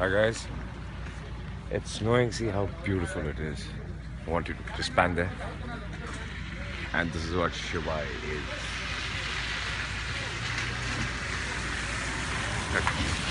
Hi guys, it's snowing, see how beautiful it is. I want you to just stand there. And this is what Shivaay is. Okay.